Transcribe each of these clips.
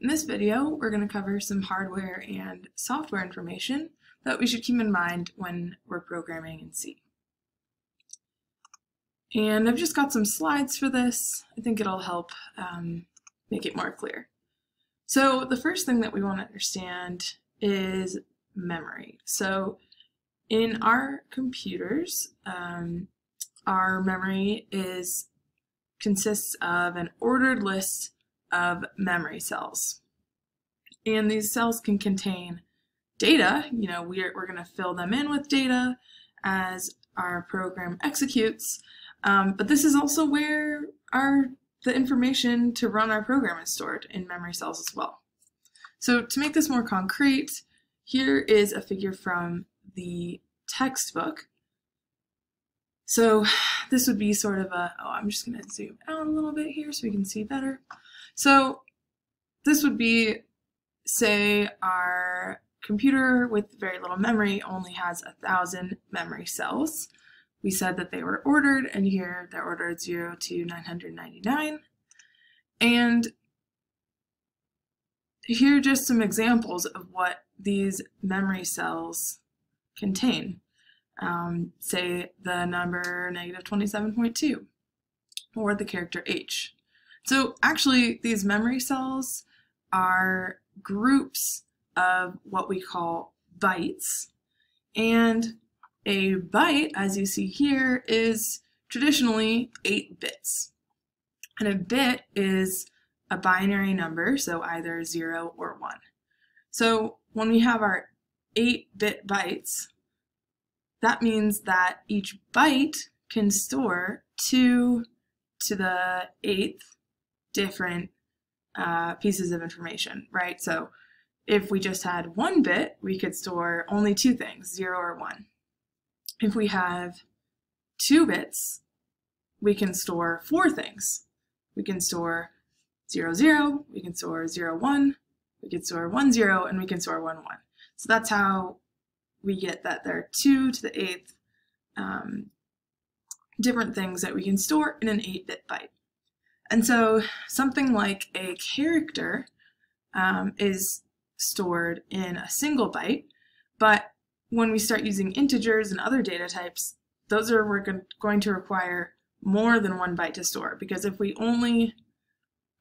In this video, we're going to cover some hardware and software information that we should keep in mind when we're programming in C. And I've just got some slides for this. I think it'll help um, make it more clear. So the first thing that we want to understand is memory. So in our computers, um, our memory is consists of an ordered list of memory cells. And these cells can contain data, you know, we're, we're going to fill them in with data as our program executes, um, but this is also where our the information to run our program is stored in memory cells as well. So to make this more concrete, here is a figure from the textbook. So this would be sort of a, oh, I'm just going to zoom out a little bit here so we can see better. So this would be, say, our computer with very little memory only has a thousand memory cells. We said that they were ordered, and here they're ordered 0 to 999. And here are just some examples of what these memory cells contain. Um, say the number negative 27.2 or the character H. So actually, these memory cells are groups of what we call bytes. And a byte, as you see here, is traditionally 8 bits. And a bit is a binary number, so either 0 or 1. So when we have our 8-bit bytes, that means that each byte can store 2 to the 8th different uh, pieces of information, right? So if we just had one bit, we could store only two things, 0 or 1. If we have two bits, we can store four things. We can store 0, 0, we can store zero, one, we can store one, zero, and we can store 1, 1. So that's how we get that there are 2 to the 8th um, different things that we can store in an 8-bit byte. And so something like a character um, is stored in a single byte, but when we start using integers and other data types, those are we're going to require more than one byte to store because if we only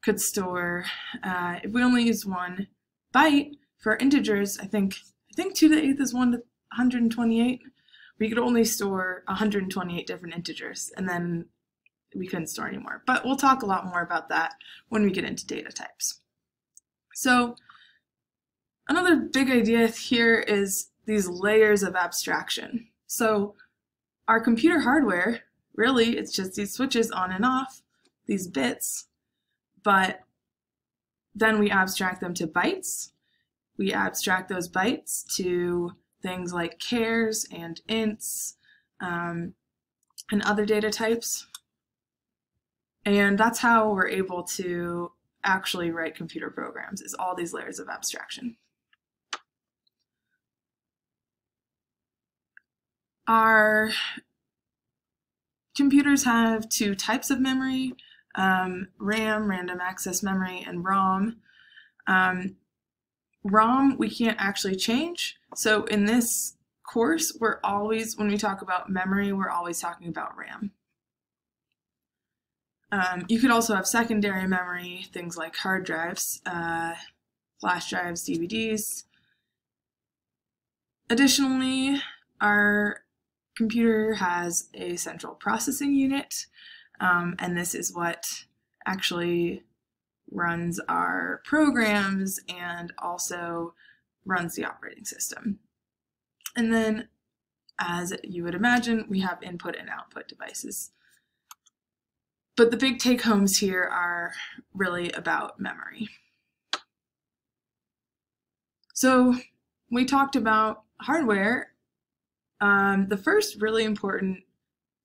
could store, uh, if we only use one byte for integers, I think I think 2 to the 8th is 1 to 128. We could only store 128 different integers, and then we couldn't store anymore. But we'll talk a lot more about that when we get into data types. So another big idea here is these layers of abstraction. So our computer hardware, really, it's just these switches on and off, these bits, but then we abstract them to bytes. We abstract those bytes to things like chars and ints um, and other data types. And that's how we're able to actually write computer programs, is all these layers of abstraction. Our computers have two types of memory, um, RAM, random access memory, and ROM. Um, ROM we can't actually change, so in this course, we're always, when we talk about memory, we're always talking about RAM. Um, you could also have secondary memory, things like hard drives, uh, flash drives, DVDs. Additionally, our computer has a central processing unit, um, and this is what actually runs our programs and also runs the operating system. And then, as you would imagine, we have input and output devices. But the big take homes here are really about memory. So we talked about hardware. Um, the first really important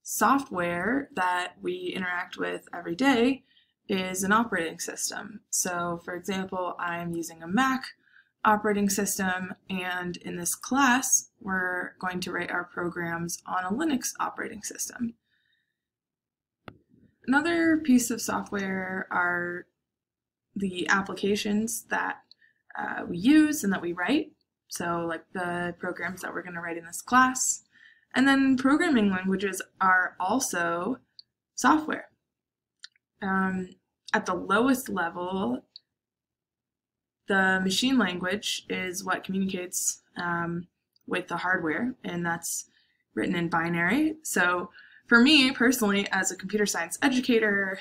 software that we interact with every day is an operating system. So for example, I'm using a Mac operating system and in this class we're going to write our programs on a Linux operating system. Another piece of software are the applications that uh, we use and that we write. So like the programs that we're going to write in this class. And then programming languages are also software. Um, at the lowest level, the machine language is what communicates um, with the hardware, and that's written in binary. So for me personally, as a computer science educator,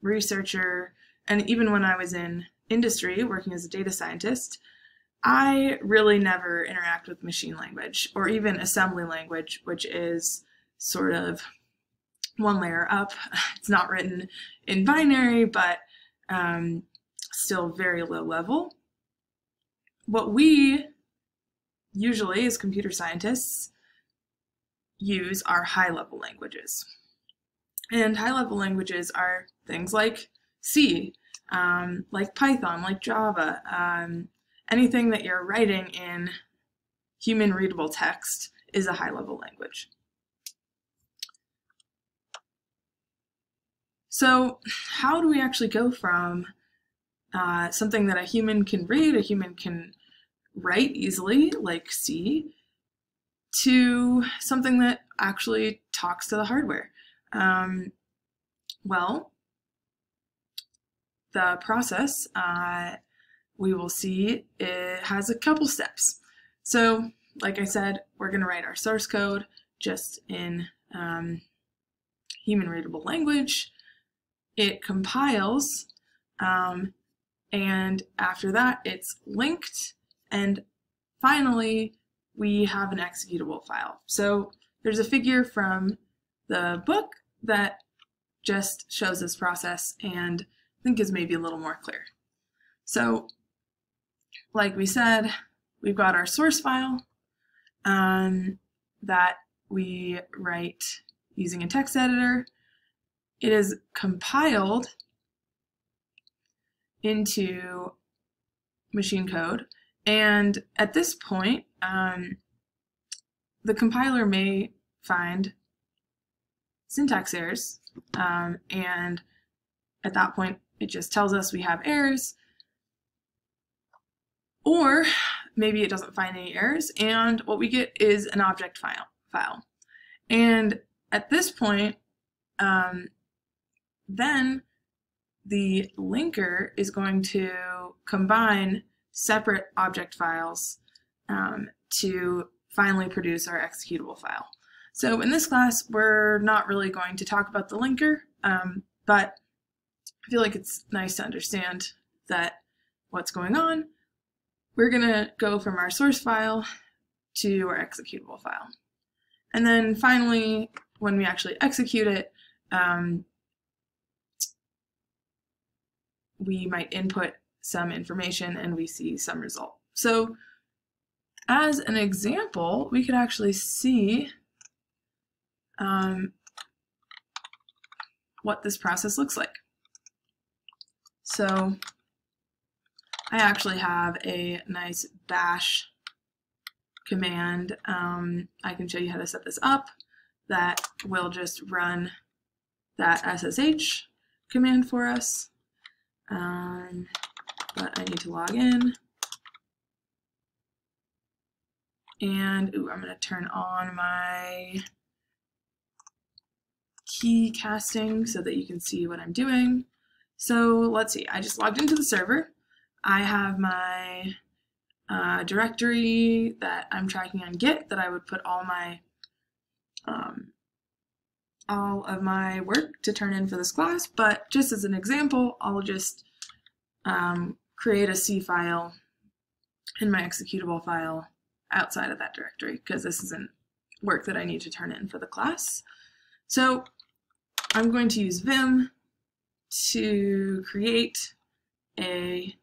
researcher, and even when I was in industry working as a data scientist, I really never interact with machine language or even assembly language, which is sort of one layer up. It's not written in binary, but um, still very low level. What we usually, as computer scientists, use are high level languages. And high level languages are things like C, um, like Python, like Java, um, anything that you're writing in human readable text is a high level language. So how do we actually go from uh, something that a human can read, a human can write easily, like C, to something that actually talks to the hardware? Um, well, the process uh, we will see it has a couple steps. So, like I said, we're going to write our source code just in um, human readable language. It compiles, um, and after that, it's linked, and finally, we have an executable file. So, there's a figure from the book that just shows this process and I think is maybe a little more clear. So like we said, we've got our source file um, that we write using a text editor. It is compiled into machine code. And at this point, um, the compiler may find syntax errors. Um, and at that point, it just tells us we have errors. Or maybe it doesn't find any errors and what we get is an object file. file. And at this point, um, then the linker is going to combine separate object files um, to finally produce our executable file. So in this class, we're not really going to talk about the linker, um, but I feel like it's nice to understand that what's going on we're going to go from our source file to our executable file. And then finally, when we actually execute it, um, we might input some information and we see some result. So as an example, we could actually see um, what this process looks like. So I actually have a nice bash command. Um, I can show you how to set this up. That will just run that SSH command for us. Um, but I need to log in. And ooh, I'm going to turn on my key casting so that you can see what I'm doing. So let's see, I just logged into the server. I have my uh, directory that I'm tracking on Git that I would put all my um, all of my work to turn in for this class, but just as an example, I'll just um, create a C file in my executable file outside of that directory because this isn't work that I need to turn in for the class. So I'm going to use Vim to create a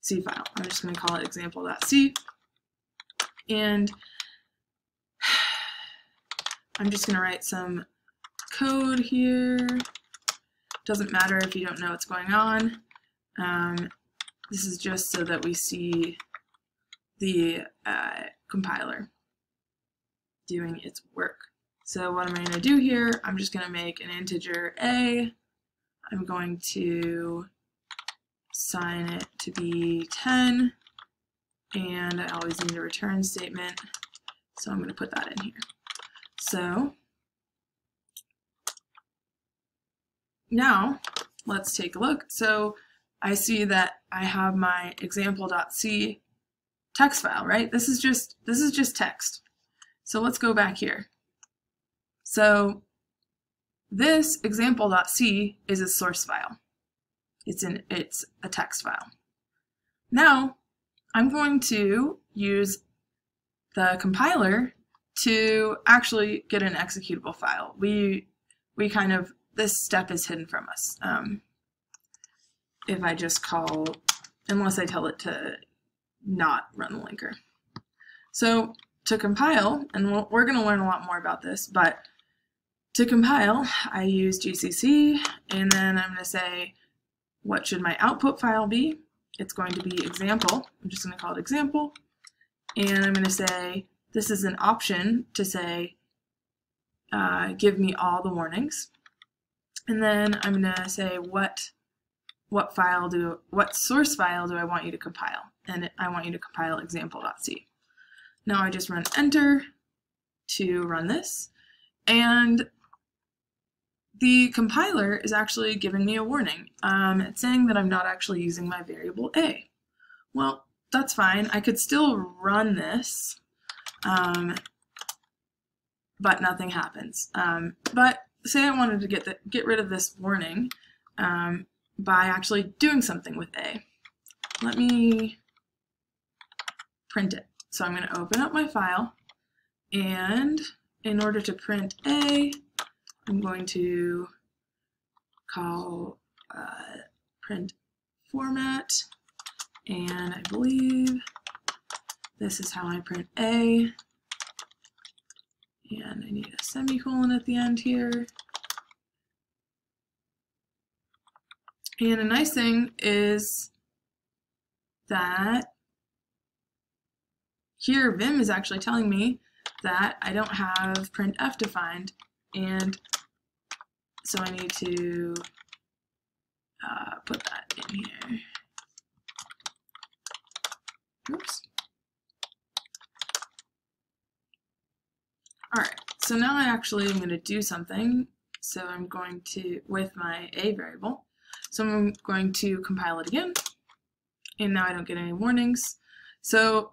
C file. I'm just going to call it example.c. And I'm just going to write some code here. Doesn't matter if you don't know what's going on. Um, this is just so that we see the uh, compiler doing its work. So what am I going to do here? I'm just going to make an integer a. I'm going to assign it to be 10, and I always need a return statement, so I'm going to put that in here. So now let's take a look. So I see that I have my example.c text file, right? This is just this is just text. So let's go back here. So this example.c is a source file. It's in it's a text file. Now I'm going to use the compiler to actually get an executable file. We we kind of this step is hidden from us. Um, if I just call, unless I tell it to not run the linker. So to compile, and we're going to learn a lot more about this, but to compile, I use GCC, and then I'm going to say, what should my output file be? It's going to be example. I'm just going to call it example. And I'm going to say, this is an option to say, uh, give me all the warnings. And then I'm going to say, what what file do, what source file do I want you to compile? And I want you to compile example.c. Now I just run enter to run this. And the compiler is actually giving me a warning. Um, it's saying that I'm not actually using my variable a. Well, that's fine. I could still run this, um, but nothing happens. Um, but say I wanted to get the, get rid of this warning, um, by actually doing something with A. Let me print it. So I'm going to open up my file and in order to print A, I'm going to call uh, print format and I believe this is how I print A and I need a semicolon at the end here And a nice thing is that here Vim is actually telling me that I don't have printf defined and so I need to uh, put that in here. Oops. Alright, so now I actually am going to do something. So I'm going to, with my a variable, so I'm going to compile it again. And now I don't get any warnings. So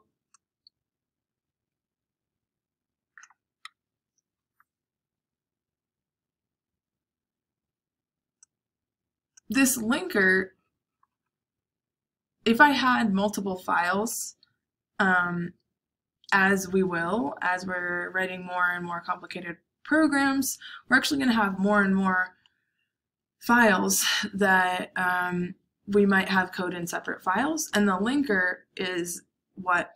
this linker, if I had multiple files, um, as we will, as we're writing more and more complicated programs, we're actually going to have more and more files that um, we might have code in separate files, and the linker is what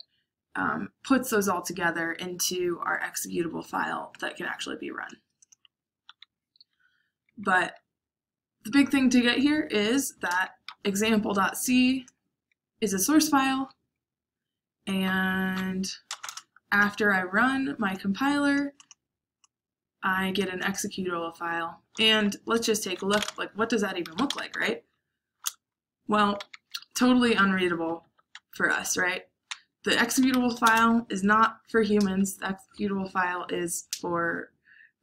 um, puts those all together into our executable file that can actually be run. But the big thing to get here is that example.c is a source file, and after I run my compiler, I get an executable file. And let's just take a look, like what does that even look like, right? Well, totally unreadable for us, right? The executable file is not for humans, the executable file is for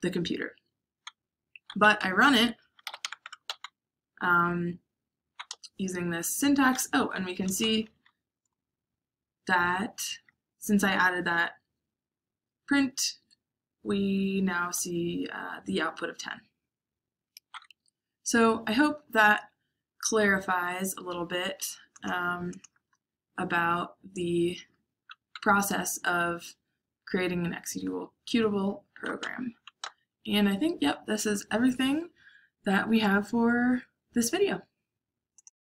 the computer. But I run it um, using this syntax. Oh, and we can see that since I added that print we now see uh, the output of 10. So I hope that clarifies a little bit um, about the process of creating an executable program. And I think, yep, this is everything that we have for this video.